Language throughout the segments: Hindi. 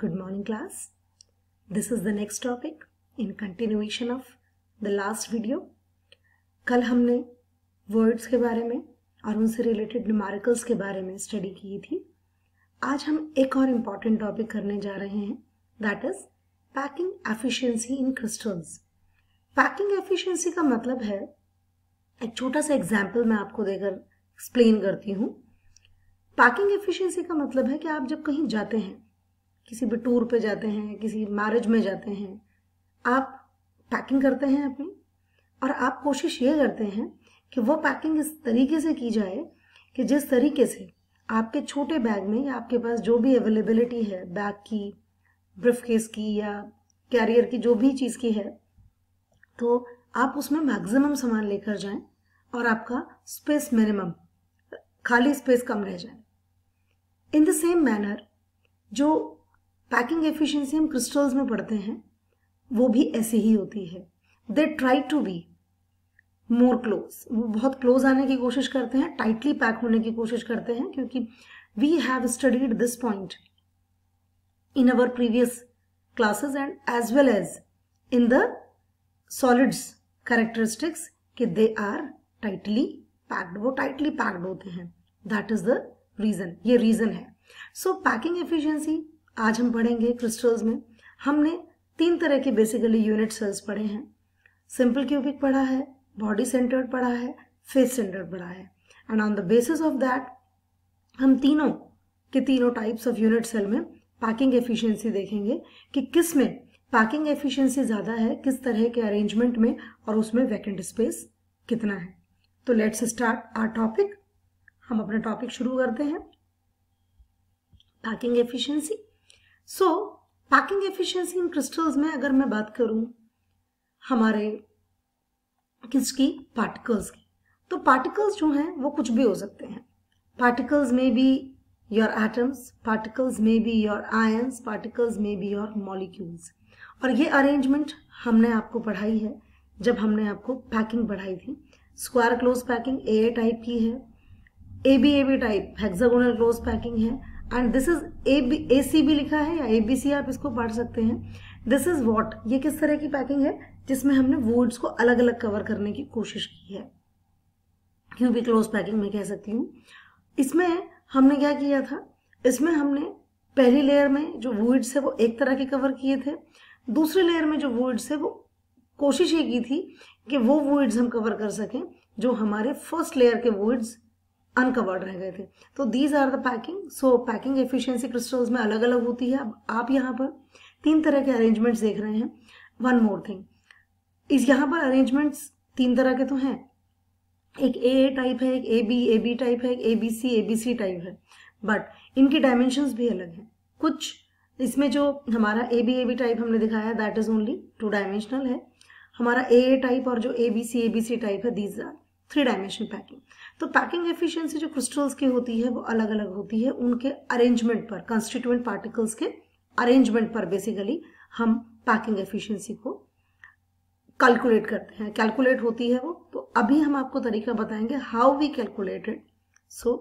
Good morning, class. This is the next topic in continuation of the last video. कल हमने वर्ड्स के बारे में और उनसे रिलेटेड न्यूमेरिकल्स के बारे में स्टडी की थी आज हम एक और इंपॉर्टेंट टॉपिक करने जा रहे हैं that is packing efficiency in crystals packing efficiency का मतलब है, एक छोटा सा एग्ज़ाम्पल मैं आपको देकर एक्सप्लेन करती हूँ पैकिंग एफिशिएंसी का मतलब है कि आप जब कहीं जाते हैं किसी भी टूर पे जाते हैं, किसी मैरिज में जाते हैं, आप पैकिंग करते हैं अपनी और आप कोशिश ये करते हैं कि वो पैकिंग इस तरीके से की जाए कि जिस तरीके से आपके छोटे बैग में या आपके पास जो भी अवेलेबिलिटी है, बैग की ब्रिफ केस की या कैरियर की जो भी चीज़ की है तो आप उसमें मैक्सिमम सामान लेकर जाएँ और आपका स्पेस मिनिमम खाली स्पेस कम रह जाए। इन द सेम मैनर जो पैकिंग एफिशिएंसी हम क्रिस्टल्स में पढ़ते हैं, वो भी ऐसी ही होती है। They try to be more close वो बहुत क्लोज आने की कोशिश करते हैं टाइटली पैक होने की कोशिश करते हैं, क्योंकि we have studied this point in our previous classes and as well as in the solids characteristics कि दे आर टाइटली पैक्ड वो टाइटली पैक्ड होते हैं। दैट इज़ द रीजन ये रीजन है। सो पैकिंग एफिशिएंसी आज हम पढ़ेंगे क्रिस्टल्स में। हमने तीन तरह के बेसिकली यूनिट सेल्स पढ़े हैं। सिंपल क्यूबिक पढ़ा है बॉडी सेंटर्ड पढ़ा है फेस सेंटर्ड पढ़ा है। And on the basis of that हम तीनों के तीनों टाइप्स ऑफ़ यूनिट सेल में पैकिंग एफिशिएंसी देखेंगे कि किसमें पैकिंग एफिशिएंसी ज़्यादा है, किस तरह के अरेंजमेंट में और उसमें वैकेंट स्पेस कितना है। तो लेट्स स्टार्ट आर टॉपिक हम अपना टॉपिक शुरू करते हैं। Packing efficiency so packing efficiency in crystals में अगर मैं बात करूँ हमारे किसकी पार्टिकल्स की। तो पार्टिकल्स जो हैं, वो कुछ भी हो सकते हैं। पार्टिकल्स में बी योर एटम्स पार्टिकल्स में बी योर आयंस पार्टिकल्स में बी योर मॉलिक्यूल्स और ये अरेंजमेंट हमने आपको पढ़ाई है, जब हमने आपको पैकिंग पढ़ाई थी। Square close packing A type की है। A B A B type hexagonal close packing है। And this is A B A C भी लिखा है, या ए बी सी आप इसको पढ़ सकते हैं। दिस इज़ वॉट ये किस तरह की पैकिंग है? जिसमें हमने वर्ड्स को अलग अलग कवर करने की कोशिश की है। क्यों भी क्लोज पैकिंग में कह सकती हूँ। इसमें हमने क्या किया था? इसमें हमने पहली लेयर में जो वर्ड्स है वो एक तरह के कवर किए थे। दूसरे लेयर में जो वर्ड्स है वो कोशिश ये की थी कि वो वर्ड्स हम कवर कर सकें, जो हमारे फ़र्स्ट लेयर के वर्ड्स अनकवर्ड रह गए थे। तो these are the packing so packing efficiency crystals में अलग अलग होती है। अब आप यहाँ पर तीन तरह के अरेंजमेंट्स देख रहे हैं। वन मोर थिंग इस यहाँ पर अरेंजमेंट्स तीन तरह के तो हैं। एक ए टाइप है, एक A B A B type है, एक A B C A B C type है। बट इनकी डायमेंशंस भी अलग हैं। कुछ इसमें जो हमारा A B A B type हमने दिखाया that is only two dimensional है। हमारा ए ए टाइप और जो A B C A B C type है these are three dimension packing. तो पैकिंग एफिशिएंसी जो क्रिस्टल्स की होती है, वो अलग अलग होती है। उनके अरेंजमेंट पर कंस्टिट्यूएंट पार्टिकल्स के अरेंजमेंट पर बेसिकली हम पैकिंग एफिशिएंसी को कैलकुलेट करते हैं। कैलकुलेट होती है वो। तो अभी हम आपको तरीका बताएँगे how we calculated so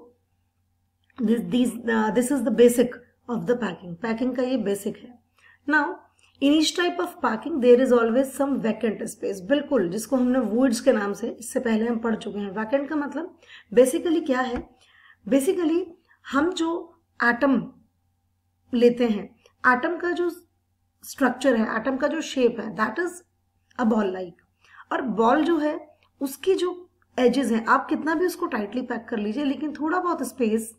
this this is the basic of the packing packing का ये बेसिक है। Now in each type of packing there is always some vacant space बिल्कुल, जिसको हमने वुड्स के नाम से, इससे पहले हम पढ़ चुके हैं। वैकेंट का मतलब बेसिकली क्या है? बेसिकली हम जो एटम लेते हैं एटम का जो स्ट्रक्चर है एटम का जो शेप है that is a ball like और बॉल जो है, उसकी जो एजेस हैं, आप कितना भी उसको टाइटली पैक कर लीजिए, लेकिन थोड़ा बहुत स्पेस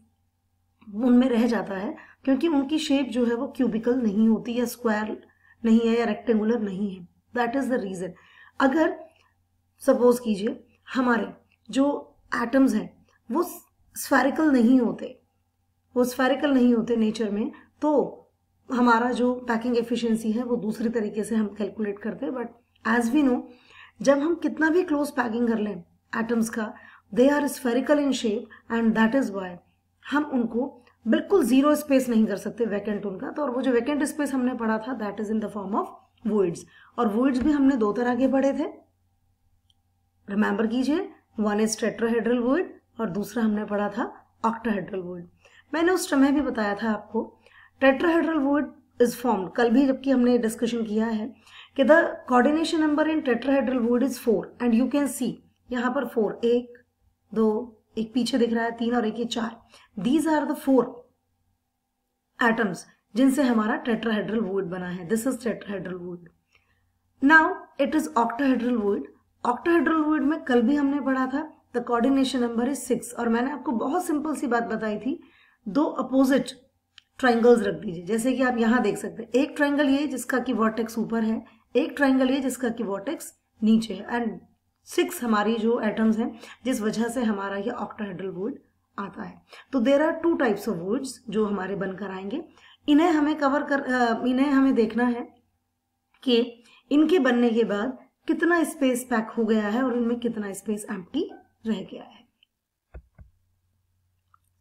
उनमें रह जाता है, क्योंकि उनकी शेप जो है वो क्यूबिकल नहीं होती या स्क्वायर नहीं है या रेक्टेंगुलर नहीं है. दैट इज़ द रीजन अगर सपोज़ कीजिए, हमारे जो एटम्स हैं, वो स्फेरिकल नहीं होते. वो स्फेरिकल नहीं होते नेचर में तो हमारा जो पैकिंग एफिशिएंसी है, वो दूसरी तरीके से हम कैलकुलेट करते हैं. बट एज वी नो जब हम कितना भी क्लोज पैकिंग कर लें एटम्स का they are spherical in shape and that is why हम उनको बिल्कुल ज़ीरो स्पेस नहीं कर सकते वैकेंट उनका। तो और वो जो वैकेंट स्पेस हमने पढ़ा था that is in the form of voids और वुड्स भी हमने दो तरह के पढ़े थे। रिमेंबर कीजिए वन इज़ टेट्राहेड्रल वुड और दूसरा हमने पढ़ा था ऑक्टाहेड्रल वुड मैंने उस समय भी बताया था आपको टेट्राहेड्रल वुड इज़ फॉर्म्ड कल भी जबकि हमने डिस्कशन किया है कि the coordination number in tetrahedral void is four and you can see यहाँ पर फोर एक, दो एक पीछे दिख रहा है तीन और एक ये चार। These are the four atoms जिनसे हमारा टेट्राहेड्रल वुड बना है। This is tetrahedral void now it is octahedral void octahedral void में कल भी हमने पढ़ा था the coordination number is six और मैंने आपको बहुत सिंपल सी बात बताई थी, दो अपोजिट ट्राइंगल्स रख दीजिए। जैसे कि आप यहाँ देख सकते हैं। एक ट्राइंगल ये जिसका कि वर्टेक्स ऊपर है, एक ट्राइंगल ये जिसका कि वर्टेक्स नीचे है। एंड सिक्स हमारी जो एटम्स हैं जिस वजह से हमारा ये ऑक्टाहेड्रल वुड आता है। तो there are two types of voids जो हमारे बनकर आएँगे। इन्हें हमें कवर कर इन्हें हमें देखना है कि इनके बनने के बाद कितना स्पेस पैक हो गया है और इनमें कितना स्पेस एम्प्टी रह गया है।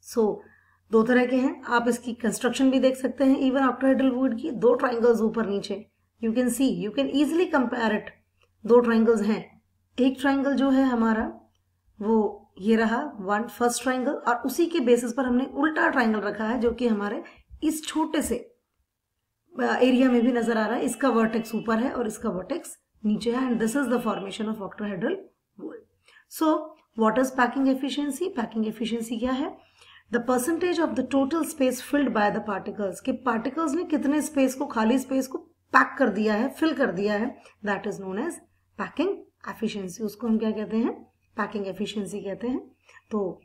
सो so, दो तरह के हैं। आप इसकी कंस्ट्रक्शन भी देख सकते हैं इवन ऑक्टोहेड्रल वुड की दो ट्राइंगल्स ऊपर नीचे। You can see you can easily compare it दो ट्राइंगल्स हैं। एक ट्राइंगल जो है हमारा, वो ये रहा वन फ़र्स्ट ट्राइंगल और उसी के बेसिस पर हमने उल्टा ट्राइंगल रखा है, जो कि हमारे इस छोटे से एरिया में भी नज़र आ रहा है। इसका वर्टेक्स ऊपर है और इसका वर्टेक्स नीचे है and this is the formation of octahedral void so what is packing efficiency packing efficiency क्या है? The percentage of the total space filled by the particles कि पार्टिकल्स ने कितने स्पेस को, खाली स्पेस को पैक कर दिया है फिल कर दिया है that is known as packing efficiency उसको हम क्या कहते हैं? पैकिंग एफिशिएंसी कहते हैं। तो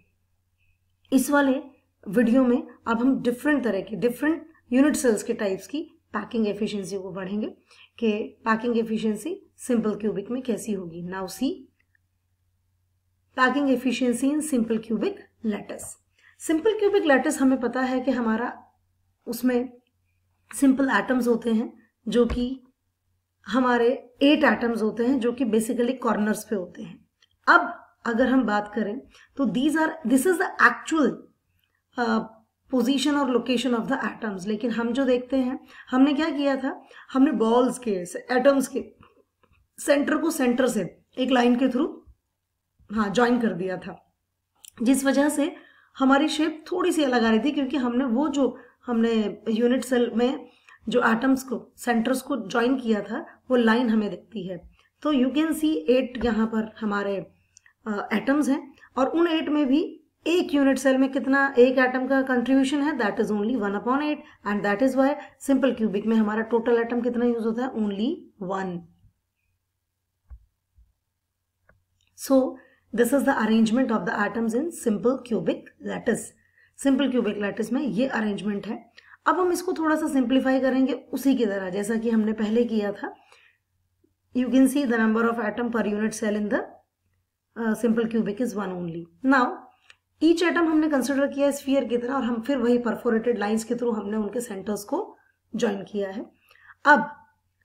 इस वाले वीडियो में अब हम डिफरेंट तरह के डिफरेंट यूनिट सेल्स के टाइप्स की पैकिंग एफिशिएंसी को पढ़ेंगे कि पैकिंग एफिशिएंसी सिंपल क्यूबिक में कैसी होगी। Now see packing efficiency in simple cubic lattice simple cubic lattice हमें पता है कि हमारा उसमें सिंपल एटम्स होते हैं जो कि हमारे एट एटम्स होते हैं जो कि बेसिकली कॉर्नर्स पे होते हैं। अब अगर हम बात करें तो these are this is the actual position और लोकेशन ऑफ़ द एटम्स लेकिन हम जो देखते हैं, हमने क्या किया था? हमने बॉल्स के एटम्स के सेंटर को सेंटर से एक लाइन के थ्रू हाँ ज्वाइन कर दिया था। जिस वजह से हमारी शेप थोड़ी सी अलग आ रही थी, क्योंकि हमने वो जो हमने यूनिट सेल में जो एटम्स को सेंटर्स को ज्वाइन किया था, वो लाइन हमें दिखती है। तो यू कैन सी एट यहाँ पर हमारे एटम्स हैं और उन एट में भी एक यूनिट सेल में कितना एक एटम का कंट्रीब्यूशन है that is only one upon eight and that is why simple cubic में हमारा टोटल एटम कितना यूज़ होता है? Only one so this is the arrangement of the atoms in simple cubic lattice simple cubic lattice में ये अरेंजमेंट है। अब हम इसको थोड़ा सा सिंप्लीफाई करेंगे उसी की तरह, जैसा कि हमने पहले किया था। You can see the number of atom per unit cell in the simple cubic is one only now each atom हमने कंसिडर किया स्फीयर की तरह और हम फिर वही परफोरेटेड लाइंस के थ्रू हमने उनके सेंटर्स को ज्वाइन किया है। अब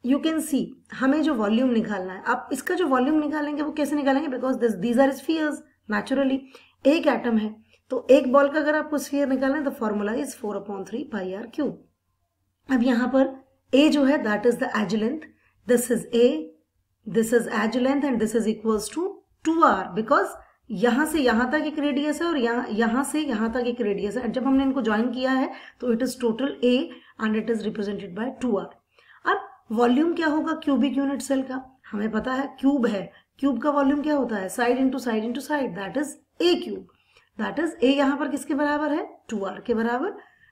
यू कैन सी हमें जो वॉल्यूम निकालना है, आप इसका जो वॉल्यूम निकालेंगे वो कैसे निकालेंगे? Because this these are spheres naturally एक एटम है तो एक बॉल का अगर आपको स्फीयर निकालना है तो formula is four upon three pi R cube अब यहाँ पर ए जो है that is the edge length this is A this is edge length and this is equals to two R because यहाँ से यहाँ तक एक रेडियस है और यहाँ यहाँ से यहाँ तक एक रेडियस है। जब हमने इनको ज्वाइन किया है तो it is total A and it is represented by two R अब वॉल्यूम क्या होगा क्यूबिक यूनिट सेल का? हमें पता है क्यूब है। क्यूब का वॉल्यूम क्या होता है? Side into side into side that is a cube that is a यहाँ पर किसके बराबर है? टू आर के बराबर।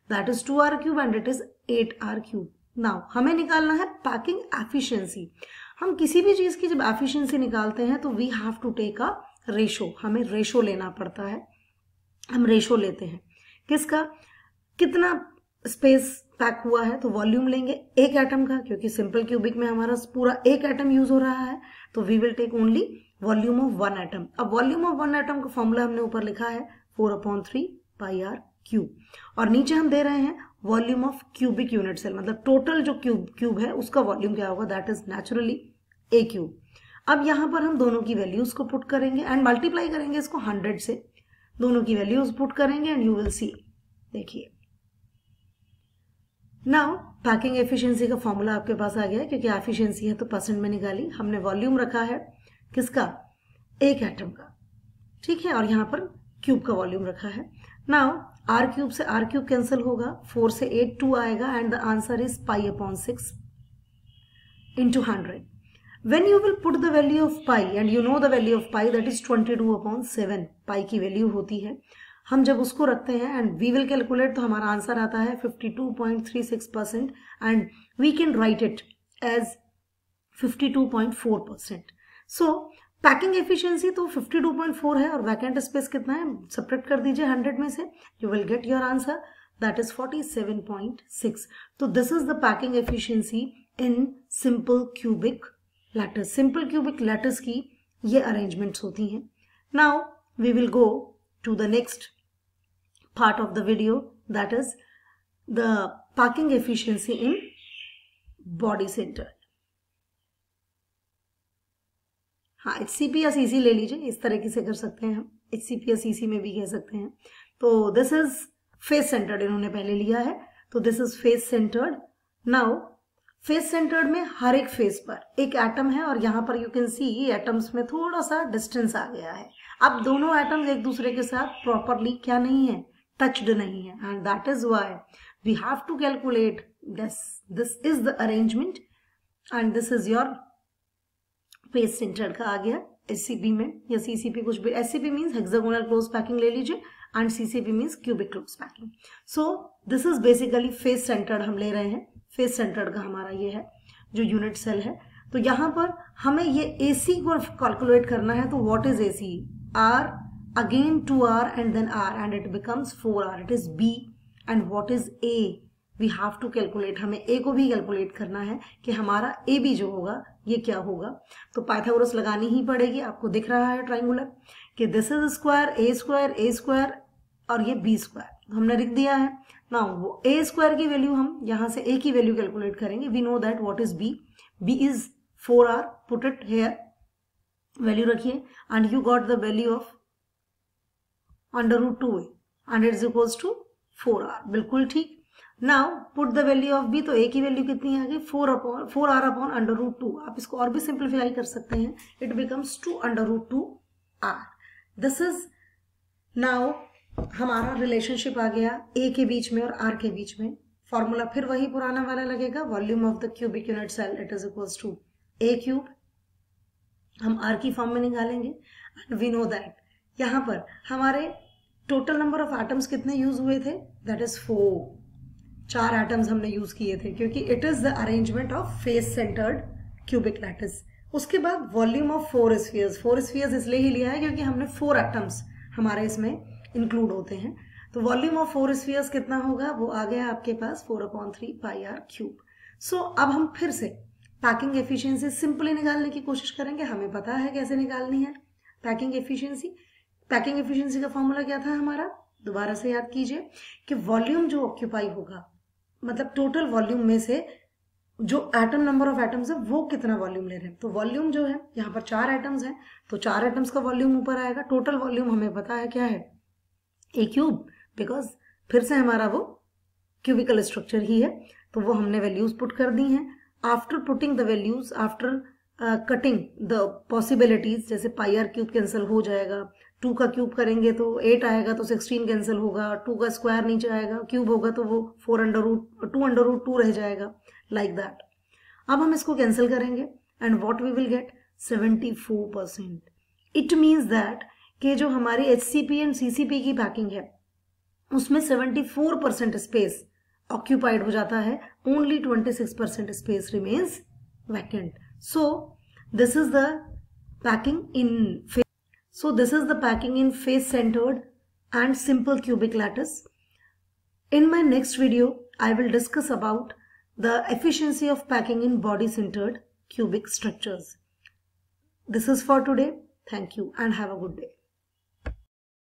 That is two R cube and it is eight R cube now हमें निकालना है पैकिंग एफिशिएंसी हम किसी भी चीज़ की जब एफिशिएंसी निकालते हैं तो we have to take a ratio हमें रेशो लेना पड़ता है। हम रेशो लेते हैं। किसका? कितना स्पेस पैक हुआ है तो वॉल्यूम लेंगे एक एटम का, क्योंकि सिंपल क्यूबिक में हमारा पूरा एक एटम यूज़ हो रहा है तो we will take only volume of one atom. अब वॉल्यूम ऑफ़ वन एटम का फॉर्मूला हमने ऊपर लिखा है four upon three pi R cube और नीचे हम दे रहे हैं volume of cubic unit cell मतलब टोटल जो क्यूब क्यूब है, उसका वॉल्यूम क्या होगा? That is naturally a cube अब यहाँ पर हम दोनों की वैल्यूज़ को पुट करेंगे एंड मल्टीप्लाई करेंगे इसको हंड्रेड से। दोनों की वैल्यूज़ पुट करेंगे एंड यू विल सी देखिए। नाउ पैकिंग एफिशिएंसी का फॉर्मूला आपके पास आ गया है, क्योंकि एफिशिएंसी है तो परसेंट में निकाली। हमने वॉल्यूम रखा है। किसका? एक एटम का। ठीक है, और यहाँ पर क्यूब का वॉल्यूम रखा है। नाउ आर क्यूब से आर क्यूब कैंसिल होगा। फोर से एट टू आएगा and the answer is pi upon six into hundred when you will put the value of pi, and you know the value of pi, that is 22 upon 7 pi की वैल्यू होती है। हम जब उसको रखते हैं एंड वी विल कैलकुलेट तो हमारा आंसर आता है 52.36 percent and we can write it as 52.4 percent so packing efficiency तो 52.4 है और वैकेंट स्पेस कितना है? सब्ट्रैक्ट कर दीजिए 100 में से you will get your answer that is 47.6 तो this is the packing efficiency in simple cubic lattice simple cubic lattice की ये अरेंजमेंट्स होती हैं. Now we will go to the next part of the video that is the packing efficiency in body center हाँ एच सी पी या सी सी ले लीजिए, इस तरीके से कर सकते हैं हम। एच सी पी या सी सी में भी कह सकते हैं। तो दिस इज़ फेस सेंटर्ड इन्होंने पहले लिया है। तो this is face centred now face centred में हर एक फेस पर एक एटम है और यहाँ पर यू कैन सी एटम्स में थोड़ा सा डिस्टेंस आ गया है। अब दोनों एटम्स एक दूसरे के साथ प्रॉपरली क्या नहीं है? टच्ड नहीं है। And that is why we have to calculate this this is the arrangement and this is your face centred का आ गया एससीपी में, या सीसीपी कुछ भी। SCP means hexagonal close packing ले लीजिए and CCP means cubic close packing so this is basically face centred हम ले रहे हैं। फेस सेंटर्ड का हमारा ये है, जो यूनिट सेल है। तो यहाँ पर हमें ये ए सी को कैलकुलेट करना है तो what is a C R again two R and then R and it becomes four R it is B and what is a we have to calculate हमें ए को भी कैलकुलेट करना है कि हमारा ए बी जो होगा, ये क्या होगा। तो पाइथागोरस लगानी ही पड़ेगी। आपको दिख रहा है ट्राइंगुलर कि this is square a square a square और ये बी स्क्वायर हमने लिख दिया है। ना वो ए स्क्वायर की वैल्यू हम यहाँ से ए की वैल्यू कैलकुलेट करेंगे। We know that what is b b is four R put it here value रखिए। And you got the value of under root two a and it is equals to four R बिल्कुल ठीक। Now put the value of b तो ए की वैल्यू कितनी आ गई four upon four R upon under root two आप इसको और भी सिंप्लीफाई कर सकते हैं. It becomes two under root two R this is now हमारा रिलेशनशिप आ गया ए के बीच में और आर के बीच में. फॉर्मूला फिर वही पुराना वाला लगेगा. Volume of the cubic unit cell it is equals to a cube हम आर की फॉर्म में निकालेंगे. एंड वी नो दैट यहाँ पर हमारे टोटल नंबर ऑफ़ एटम्स कितने यूज़ हुए थे? दैट इज़ फोर चार एटम्स हमने यूज़ किए थे, क्योंकि it is the arrangement of face centred cubic lattice उसके बाद volume of four spheres four spheres इसलिए ही लिया है क्योंकि हमने फोर एटम्स हमारे इसमें इंक्लूड होते हैं। तो वॉल्यूम ऑफ़ फोर स्फीयर्स कितना होगा? वो आ गया आपके पास four upon three pi R cube so अब हम फिर से पैकिंग एफिशिएंसी सिंपली निकालने की कोशिश करेंगे। हमें पता है कैसे निकालनी है पैकिंग एफिशिएंसी पैकिंग एफिशिएंसी का फॉर्मूला क्या था हमारा? दोबारा से याद कीजिए कि वॉल्यूम जो ऑक्यूपाई होगा मतलब टोटल वॉल्यूम में से जो एटम नंबर ऑफ़ एटम्स है, वो कितना वॉल्यूम ले रहे हैं? तो वॉल्यूम जो है, यहाँ पर चार एटम्स हैं तो चार एटम्स का वॉल्यूम ऊपर आएगा। टोटल वॉल्यूम हमें पता है क्या है? ए क्यूब बिकॉज़ फिर से हमारा वो क्यूबिकल स्ट्रक्चर ही है तो वो हमने वैल्यूज़ पुट कर दी हैं। After putting the values after cutting the possibilities जैसे पाई आर क्यूब कैंसिल हो जाएगा टू का क्यूब करेंगे तो एट आएगा तो सिक्सटीन कैंसिल होगा, टू का स्क्वायर नीचे आएगा, क्यूब होगा तो वो four under root, two under root two रह जाएगा लाइक like दैट अब हम इसको कैंसिल करेंगे and what we will get seventy four percent it means that कि जो हमारी H C P and C C P की पैकिंग है, उसमें seventy four percent space occupied हो जाता है only twenty six percent space remains vacant so this is the packing in So this is the packing in face centered and simple cubic lattice. In my next video, I will discuss about the efficiency of packing in body centered cubic structures. This is for today. Thank you and have a good day.